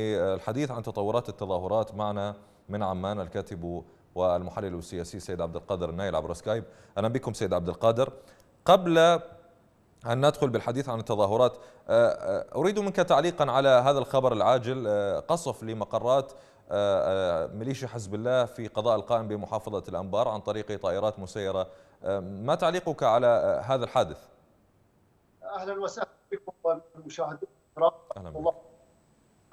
الحديث عن تطورات التظاهرات معنا من عمان الكاتب والمحلل السياسي سيد عبد القادر النايل عبر سكايب. أهلا بكم سيد عبد القادر. قبل أن ندخل بالحديث عن التظاهرات أريد منك تعليقا على هذا الخبر العاجل قصف لمقرات ميليشيا حزب الله في قضاء القائم بمحافظة الأنبار عن طريق طائرات مسيرة. ما تعليقك على هذا الحادث؟ أهلا وسهلا بكم أهلا بكم.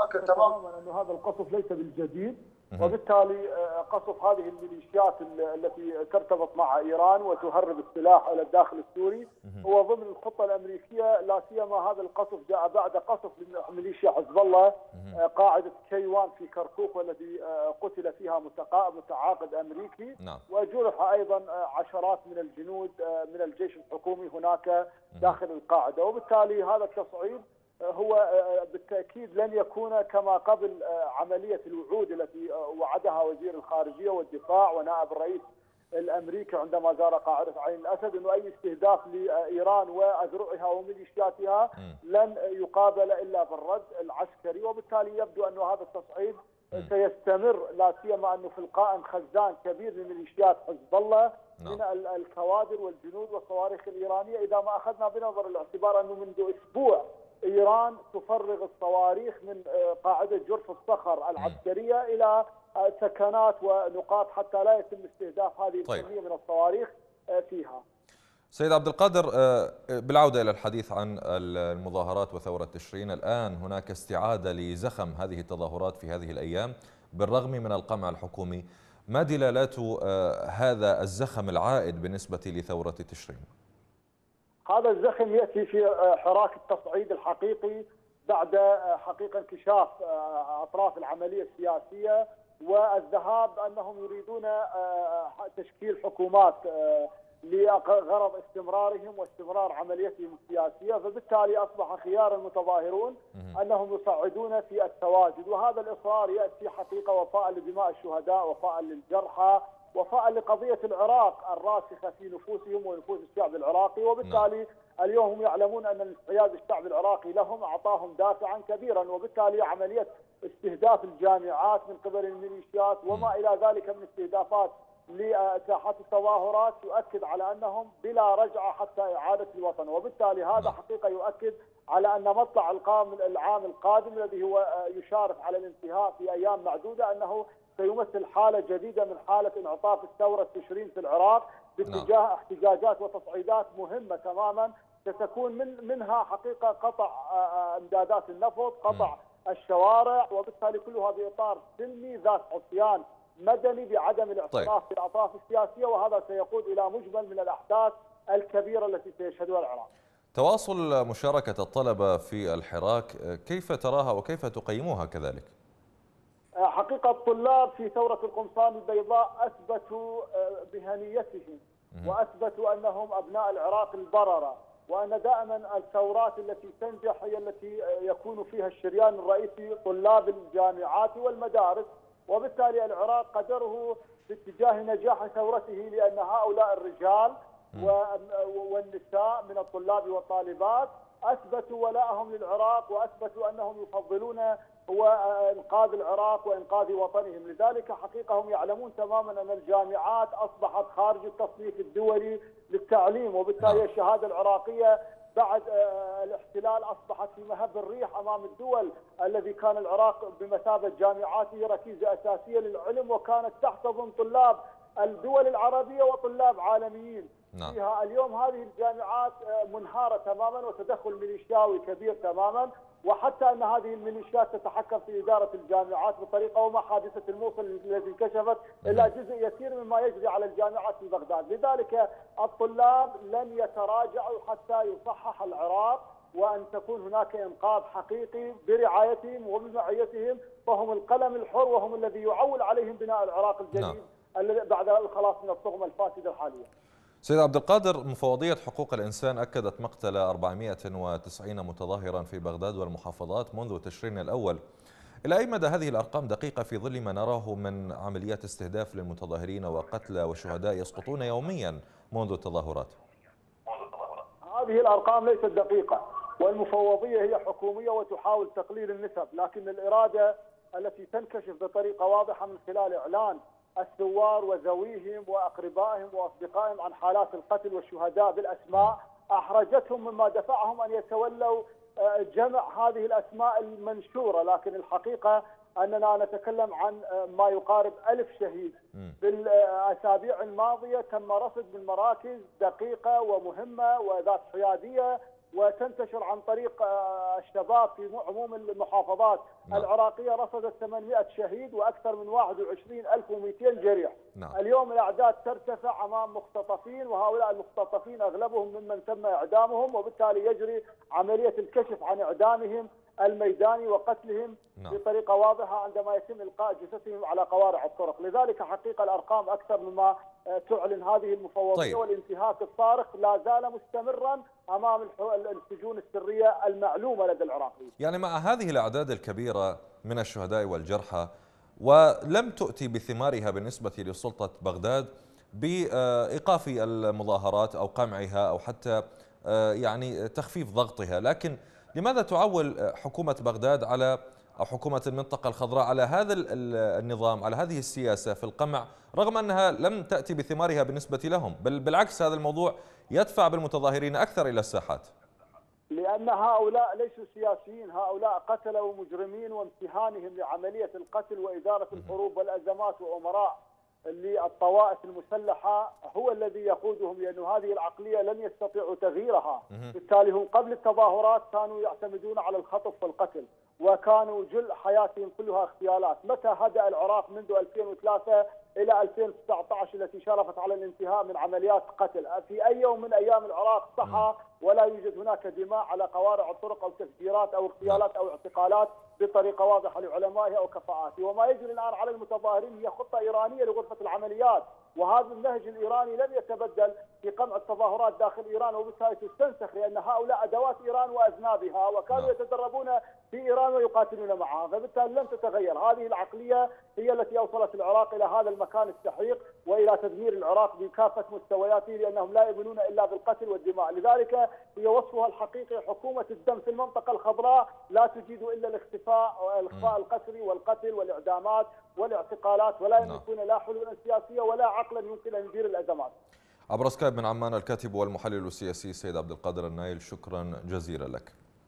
تماما أن هذا القصف ليس بالجديد وبالتالي قصف هذه الميليشيات التي ترتبط مع إيران وتهرب السلاح إلى الداخل السوري. هو ضمن الخطة الأمريكية لا سيما هذا القصف جاء بعد قصف ميليشيا حزب الله قاعدة كيوان في كركوك والتي قتل فيها متعاقد أمريكي. نعم. وجرح أيضا عشرات من الجنود من الجيش الحكومي هناك داخل القاعدة. وبالتالي هذا التصعيد هو بالتأكيد لن يكون كما قبل عملية الوعود التي وعدها وزير الخارجية والدفاع ونائب الرئيس الأمريكي عندما زار قاعدة عين الأسد إنه أي استهداف لإيران وأذرعها وميليشياتها لن يقابل إلا بالرد العسكري. وبالتالي يبدو انه هذا التصعيد سيستمر لا سيما أنه في القائم خزان كبير لميليشيات حزب الله من الكوادر والجنود والصواريخ الإيرانية. إذا ما أخذنا بنظر الاعتبار أنه منذ أسبوع إيران تفرغ الصواريخ من قاعدة جرف الصخر العسكرية إلى سكنات ونقاط حتى لا يتم استهداف هذه طيب. الكمية من الصواريخ فيها. سيد عبد القادر بالعودة إلى الحديث عن المظاهرات وثورة تشرين، الآن هناك استعادة لزخم هذه التظاهرات في هذه الأيام بالرغم من القمع الحكومي، ما دلالات هذا الزخم العائد بالنسبة لثورة تشرين؟ هذا الزخم يأتي في حراك التصعيد الحقيقي بعد حقيقة انكشاف أطراف العملية السياسية والذهاب أنهم يريدون تشكيل حكومات لغرض استمرارهم واستمرار عمليتهم السياسية. فبالتالي أصبح خيار المتظاهرون أنهم يصعدون في التواجد. وهذا الإصرار يأتي حقيقة وفاء لدماء الشهداء وفاء للجرحى وفاء لقضية العراق الراسخة في نفوسهم ونفوس الشعب العراقي وبالتالي اليوم هم يعلمون أن انقياد الشعب العراقي لهم أعطاهم دافعا كبيرا وبالتالي عملية استهداف الجامعات من قبل الميليشيات وما إلى ذلك من استهدافات لساحات التظاهرات يؤكد على أنهم بلا رجعة حتى إعادة الوطن. وبالتالي هذا حقيقة يؤكد على أن مطلع العام القادم الذي هو يشارف على الانتهاء في أيام معدودة أنه سيمثل حالة جديدة من حالة انعطاف الثورة تشرين في العراق باتجاه احتجاجات وتصعيدات مهمة تماما ستكون من منها حقيقة قطع امدادات النفط، قطع الشوارع وبالتالي كلها باطار سلمي ذات عصيان مدني بعدم الاعتراف طيب. بالأطراف السياسية وهذا سيقود إلى مجمل من الأحداث الكبيرة التي سيشهدها العراق. تواصل مشاركة الطلبة في الحراك كيف تراها وكيف تقيموها كذلك؟ حقيقة الطلاب في ثورة القمصان البيضاء أثبتوا مهنيتهم وأثبتوا أنهم أبناء العراق البررة. وان دائما الثورات التي تنجح هي التي يكون فيها الشريان الرئيسي طلاب الجامعات والمدارس. وبالتالي العراق قدره باتجاه نجاح ثورته لأن هؤلاء الرجال والنساء من الطلاب والطالبات أثبتوا ولاءهم للعراق وأثبتوا أنهم يفضلون هو انقاذ العراق وإنقاذ وطنهم، لذلك حقيقة هم يعلمون تماما أن الجامعات أصبحت خارج التصنيف الدولي للتعليم وبالتالي الشهادة العراقية بعد الاحتلال أصبحت في مهب الريح أمام الدول الذي كان العراق بمثابة جامعاته ركيزة أساسية للعلم وكانت تحتضن طلاب الدول العربية وطلاب عالميين. نعم. فيها اليوم هذه الجامعات منهارة تماما وتدخل ميليشياوي كبير تماما. وحتى أن هذه الميليشيات تتحكم في إدارة الجامعات بطريقة وما حادثة الموصل التي انكشفت إلا جزء يسير مما يجري على الجامعات في بغداد، لذلك الطلاب لن يتراجعوا حتى يصحح العراق وأن تكون هناك إنقاذ حقيقي برعايتهم وبمعيتهم فهم القلم الحر وهم الذي يعول عليهم بناء العراق الجديد نعم. الذي بعد الخلاص من الطغمه الفاسدة الحالية. سيد عبد القادر مفوضية حقوق الإنسان أكدت مقتل 490 متظاهرا في بغداد والمحافظات منذ تشرين الأول. إلى أي مدى هذه الأرقام دقيقة في ظل ما نراه من عمليات استهداف للمتظاهرين وقتلى وشهداء يسقطون يوميا منذ التظاهرات؟ هذه الأرقام ليست دقيقة والمفوضية هي حكومية وتحاول تقليل النسب لكن الإرادة التي تنكشف بطريقة واضحة من خلال إعلان الثوار وذويهم وأقربائهم وأصدقائهم عن حالات القتل والشهداء بالأسماء أحرجتهم مما دفعهم أن يتولوا آه، جمع هذه الأسماء المنشورة. لكن الحقيقة أننا نتكلم عن آه، ما يقارب ألف شهيد. بالأسابيع الماضية تم رصد من مراكز دقيقة ومهمة وذات حيادية وتنتشر عن طريق آه، الشباب في عموم المحافظات نعم. العراقية رصدت 800 شهيد وأكثر من 21200 جريح نعم. اليوم الأعداد ترتفع أمام مختطفين وهؤلاء المختطفين أغلبهم ممن تم إعدامهم وبالتالي يجري عملية الكشف عن إعدامهم الميداني وقتلهم نعم. بطريقة واضحة عندما يتم إلقاء جثثهم على قوارع الطرق، لذلك حقيقة الأرقام أكثر مما آه، تعلن هذه المفوضية طيب. والانتهاك الصارخ لا زال مستمرا أمام السجون السرية المعلومة لدى العراقيين. يعني مع هذه الأعداد الكبيرة من الشهداء والجرحى ولم تؤتي بثمارها بالنسبة لسلطة بغداد بإيقاف المظاهرات أو قمعها أو حتى آه، يعني تخفيف ضغطها، لكن لماذا تعول حكومة بغداد على أو حكومة المنطقة الخضراء على هذا النظام على هذه السياسة في القمع رغم أنها لم تأتي بثمارها بالنسبة لهم بل بالعكس هذا الموضوع يدفع بالمتظاهرين أكثر إلى الساحات؟ لأن هؤلاء ليسوا سياسيين هؤلاء قتلة ومجرمين وامتهانهم لعملية القتل وإدارة الحروب والأزمات وأمراء للطوائف المسلحة هو الذي يقودهم لأن هذه العقلية لن يستطيعوا تغييرها. بالتالي هم قبل التظاهرات كانوا يعتمدون على الخطف والقتل وكانوا جل حياتهم كلها اغتيالات متى هدأ العراق منذ 2003 إلى 2019 التي شرفت على الانتهاء من عمليات قتل. في أي يوم من أيام العراق صحى ولا يوجد هناك دماء على قوارع الطرق أو تفجيرات أو اغتيالات أو اعتقالات بطريقة واضحة لعلمائها أو كفاءاته، وما يجري الآن على المتظاهرين هي خطة إيرانية لغرفة العمليات، وهذا النهج الإيراني لم يتبدل في قمع التظاهرات داخل إيران وبالتالي تستنسخ لأن هؤلاء أدوات إيران وأذنابها وكانوا نعم. يتدربون في إيران ويقاتلون معها، فبالتالي لم تتغير، هذه العقلية هي التي أوصلت العراق إلى هذا المكان السحيق وإلى تدمير العراق بكافة مستوياته لأنهم لا يؤمنون إلا بالقتل والدماء، لذلك هي وصفها الحقيقي حكومة الدم في المنطقة الخضراء لا تجيد إلا الاختفاء والاخفاء القسري والقتل والإعدامات والاعتقالات ولا نعم. يملكون لا حلولا سياسية ولا عقلا يمكن ان يدير الأزمات. عبر سكايب من عمان الكاتب والمحلل السياسي سيد عبد القادر النايل شكرا جزيلا لك.